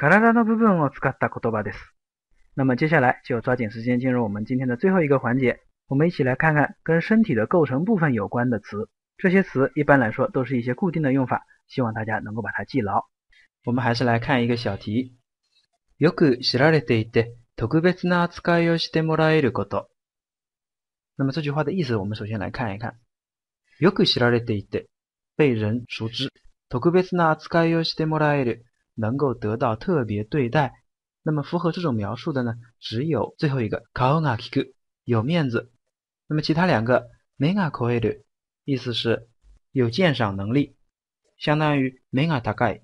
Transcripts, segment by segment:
体の部分を使った言葉です。那么接下来就抓紧时间进入我们今天的最后一个环节，我们一起来看看跟身体的构成部分有关的词。这些词一般来说都是一些固定的用法，希望大家能够把它记牢。我们还是来看一个小题。よく知られていて特別な扱いをしてもらえること。那么这句话的意思，我们首先来看一看。よく知られていて，被人熟知。特別な扱いをしてもらえる， 能够得到特别对待。那么符合这种描述的呢，只有最后一个顔が利く，有面子。那么其他两个目が肥える，意思是有鉴赏能力，相当于目が高い。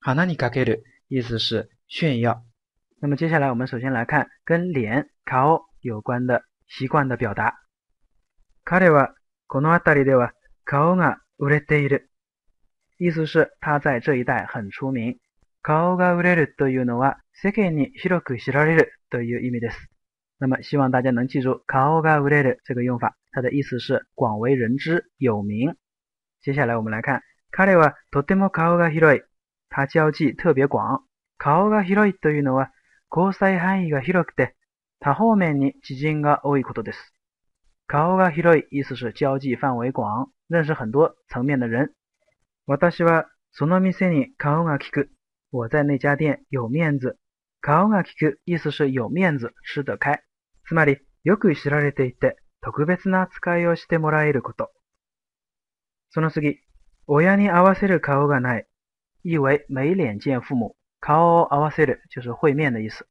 鼻にかける，意思是炫耀。那么接下来我们首先来看跟脸顔有关的习惯的表达。彼はこの辺りでは顔が売れている。意思是他在这一带很出名。 顔が売れるというのは世間に広く知られるという意味です。那么希望大家能记住顔が売れる这个用法，它的意思是广为人知、有名。接下来我们来看，彼はとても顔が広い。他交际特别广。顔が広いというのは交際範囲が広くて、多方面に知人が多いことです。顔が広い意思是交际范围广，认识很多层面的人。私はその店に顔が利く。我在那家店有面子。顔が利く意思是有面子、吃得开。つまり、よく知られていて、特別な扱いをしてもらえること。その次、親に合わせる顔がない。意为没脸见父母。顔を合わせる就是会面的意思。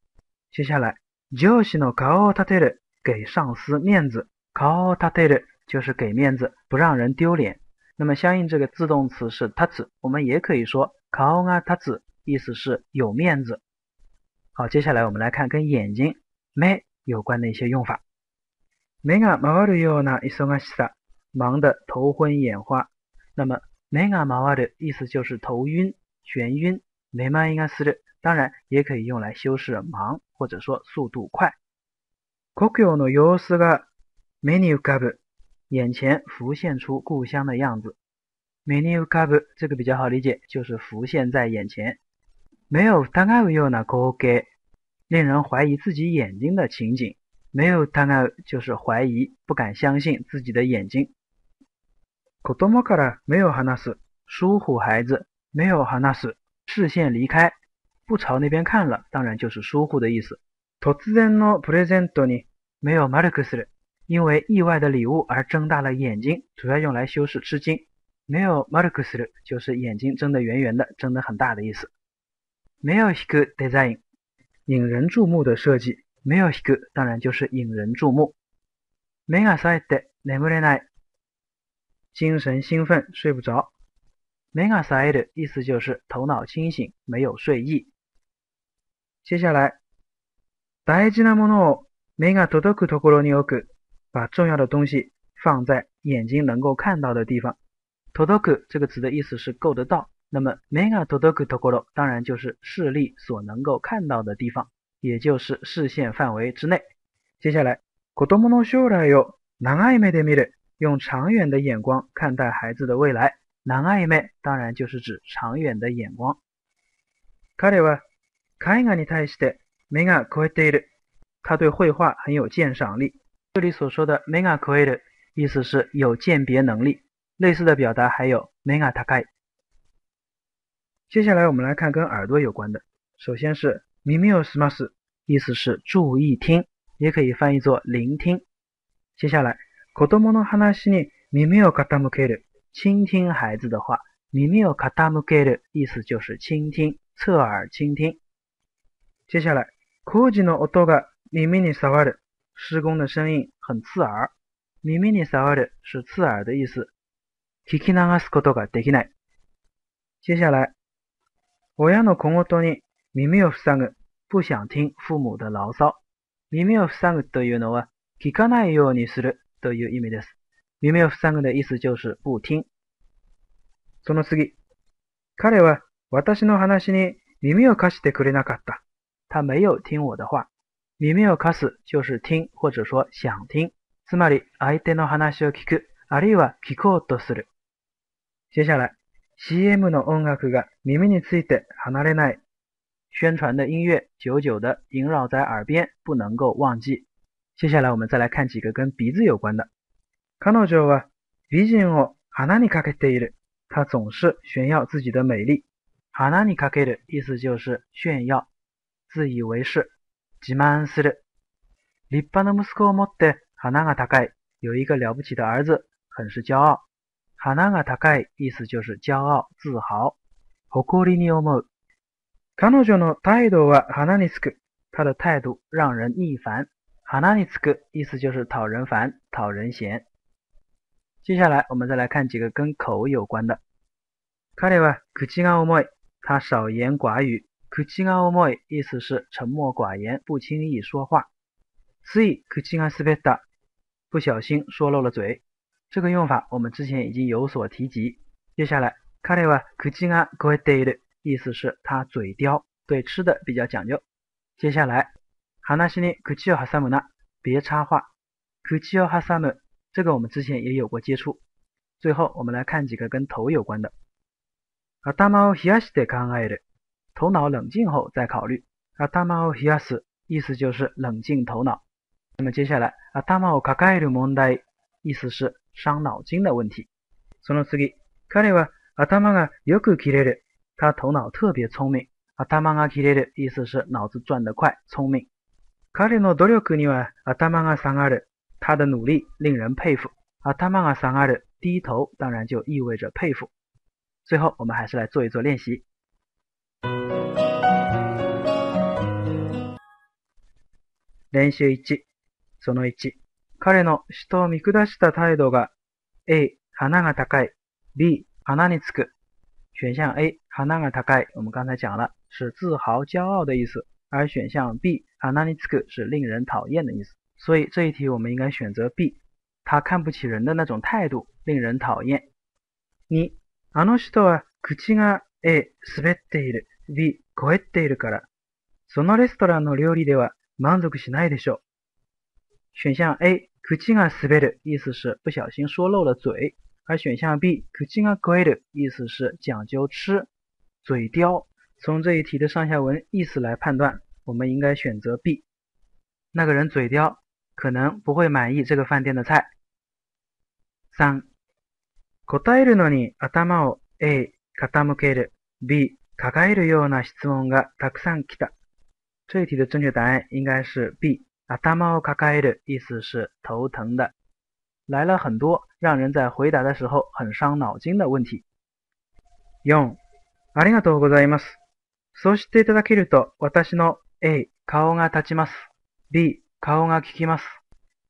接下来，上司の顔を立てる，给上司面子。顔を立てる就是给面子，不让人丢脸。那么相应这个自动词是立つ，我们也可以说顔が立つ，意思是有面子。好，接下来我们来看跟眼睛目有关的一些用法。目が回るような忙しさ，忙得头昏眼花。那么目が回る意思就是头晕、眩晕。めまいがする，当然也可以用来修饰忙，或者说速度快。故郷の様子が目に浮かぶ，眼前浮现出故乡的样子。目に浮かぶ这个比较好理解，就是浮现在眼前。 没有疑うような光景，令人怀疑自己眼睛的情景。没有疑う就是怀疑，不敢相信自己的眼睛。子供から目を離す，疏忽孩子。目を離す。视线离开，不朝那边看了，当然就是疏忽的意思。突然のプレゼントに没有丸くする，因为意外的礼物而睁大了眼睛，主要用来修饰吃惊。没有丸くする就是眼睛睁得圆圆的，睁得很大的意思。 没有引くデザイン，引人注目的设计。没有引く当然就是引人注目。目が冴えて眠れない，精神兴奋，睡不着。目が冴える意思就是头脑清醒，没有睡意。接下来，大事なものを目が届くところに置く，把重要的东西放在眼睛能够看到的地方。届く这个词的意思是够得到， 那么目が届くところ当然就是视力所能够看到的地方，也就是视线范围之内。接下来，子供の将来を長い目で見る，用长远的眼光看待孩子的未来。長い目当然就是指长远的眼光。彼は絵画に対して目が肥えている。他对绘画很有鉴赏力。这里所说的目が肥える意思是有鉴别能力。类似的表达还有目が高い。 接下来我们来看跟耳朵有关的。首先是耳を澄ます，意思是注意听，也可以翻译作聆听。接下来子供の話に耳を傾ける。倾听孩子的话，耳を傾ける意思就是倾听，侧耳倾听。接下来，工事の音が耳に触る，施工的声音很刺耳。耳に触る是刺耳的意思。聞き流すことができない。接下来， 親の小言に耳を塞ぐ，不想听父母的牢骚。耳を塞ぐというのは聞かないようにするという意味です。耳を塞ぐ的意思就是不听。その次、彼は私の話に耳を貸してくれなかった。他没有听我的话。耳を貸す就是听或者说想听。つまり相手の話を聞く、あるいは聞こうとする。接下来、CM の音楽が耳について離れない。 宣传的音乐久久的萦绕在耳边，不能够忘记。接下来我们再来看几个跟鼻子有关的。彼女は美人を鼻にかけている。她总是炫耀自己的美丽。鼻にかける意思就是炫耀、自以为是。自慢する。立派な息子を持って鼻が高い。有一个了不起的儿子，很是骄傲。 鼻が高い意思就是骄傲、自豪。誇りに思う。彼女の態度は鼻につく。她的态度让人腻烦。鼻につく意思就是讨人烦、讨人嫌。接下来我们再来看几个跟口有关的。彼は口が重い。他少言寡语。口が重い意思是沉默寡言，不轻易说话。つい口が滑った。不小心说漏了嘴。 这个用法我们之前已经有所提及。接下来，彼は口が肥えている。意思是他嘴刁，对吃的比较讲究。接下来，話に口を挟むな，别插话。口を挟む，这个我们之前也有过接触。最后，我们来看几个跟头有关的。頭を冷やして考える，头脑冷静后再考虑。頭を冷やす，意思就是冷静頭脑。那么接下来，頭を抱える問題，意思是 伤脑筋的问题。その次、彼は頭がよく切れる。他头脑特别聪明。頭が切れる意思是脑子转得快，聪明。彼の努力には頭が下がる。他的努力令人佩服。頭が下がる，低头当然就意味着佩服。最后，我们还是来做一做练习。練習1、その1、 彼の人を見下した態度が A、鼻が高い B、鼻につく选项 A 哈那が高い，我们刚才讲了是自豪、骄傲的意思，而选项 B 哈那尼斯克是令人讨厌的意思。所以这一题我们应该选择 B，他看不起人的那种态度令人讨厌。你あの人は口が A 滑っている B 肥えているから、そのレストランの料理では満足しないでしょう。选项 A 口が滑る意思是不小心说漏了嘴。而选项 B，口が肥える意思是讲究吃，嘴刁。从这一题的上下文意思来判断，我们应该选择 B。那个人嘴刁，可能不会满意这个饭店的菜。三、答えるのに頭を A 傾ける B 抱えるような質問がたくさん来た。这一题的正确答案应该是 B。 頭を抱える意思是头疼的。来了很多让人在回答的时候很伤脑筋的问题。四、ありがとうございます。そうしていただけると、私の A 顔が立ちます。B 顔が利きます。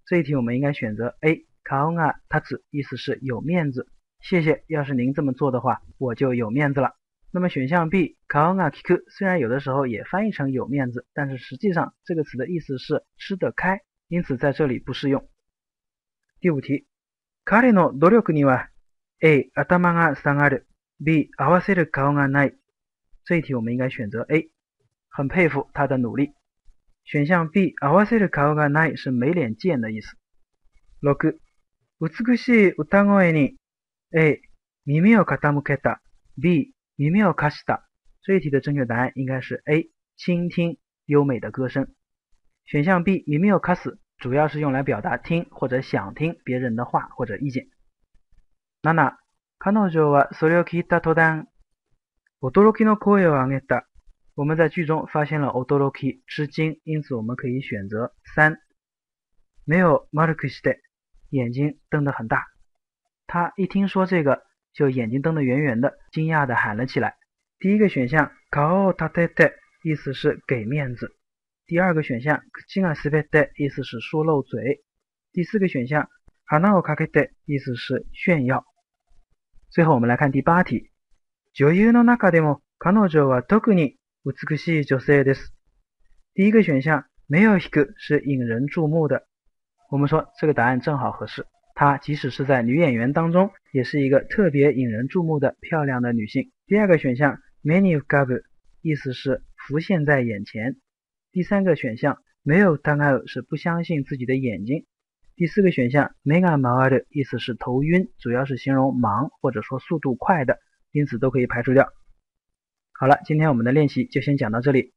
这一题我们应该选择 A 顔が立つ，意思是有面子。谢谢，要是您这么做的话，我就有面子了。 那么选项 B 顔が利く虽然有的时候也翻译成有面子，但是实际上这个词的意思是吃得开，因此在这里不适用。第五题，彼の努力には A 頭が下がる B 合わせる顔がない。这一题我们应该选择 A，很佩服他的努力。选项 B 合わせる顔がない是没脸见的意思。六、美しい歌声に A 耳を傾けた B 耳を貸した。这一题的正确答案应该是 A 倾听优美的歌声。选项 B 耳を貸す。主要是用来表达听或者想听别人的话或者意见。七、彼女はそれを聞いた途端、驚きの声を上げた。我们在句中发现了驚き，吃惊，因此我们可以选择三。目を丸くして，眼睛瞪得很大。他一听说这个， 就眼睛瞪得圆圆的，惊讶的喊了起来。第一个选项、顔を立てて，意思是给面子。第二个选项口が滑って意思是说漏嘴。第四个选项鼻をかけて意思是炫耀。最后我们来看第八题。女優の中でも彼女は特に美しい女性です。第一个选项目を引く是引人注目的。我们说这个答案正好合适。她即使是在女演员当中， 也是一个特别引人注目的漂亮的女性。第二个选项目に浮かぶ意思是浮现在眼前。第三个选项没有 t a 是不相信自己的眼睛。第四个选项 mega m a 的意思是头晕，主要是形容忙或者说速度快的，因此都可以排除掉。 好了，今天我们的练习就先讲到这里。